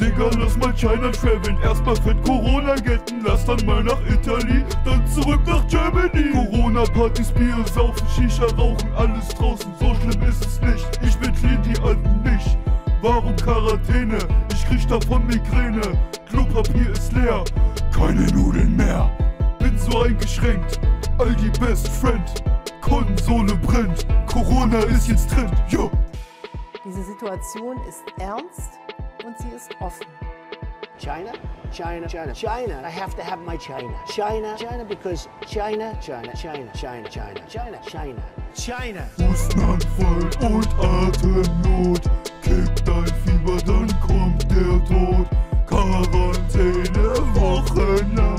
Digga, lass mal China traveln. Erstmal fett Corona gelten, lass dann mal nach Italy, dann zurück nach Germany. Corona-Partys, Bier, saufen, Shisha, rauchen, alles draußen. So schlimm ist es nicht. Ich bin clean, die Alten nicht. Warum Quarantäne? Ich krieg davon Migräne. Klopapier ist leer, keine Nudeln mehr. Bin so eingeschränkt, Aldi Best Friend. Konsole brennt, Corona ist jetzt Trend, yo. Diese Situation ist ernst und sie ist offen. China, China, China, China. I have to have my China. China, China, because China, China, China, China, China, China, China, China. Hustenanfall und Atemnot. Kick dein Fieber, dann kommt der Tod. Quarantäne Good night.